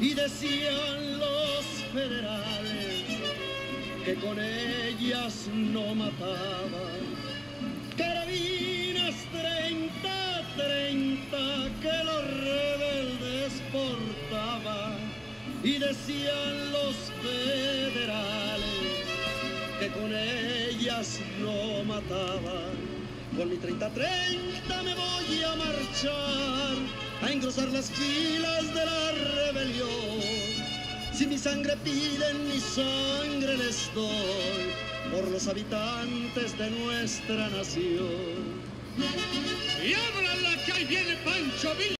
Y decían los federales que con ellas no mataban. Carabinas 30, 30 que los rebeldes portaban. Y decían los federales que con ellas no mataban. Con mi 30-30 me voy a marchar, engrosar las filas de la rebelión. Si mi sangre piden, mi sangre les doy, por los habitantes de nuestra nación. Y la que ahí viene Pancho Villa.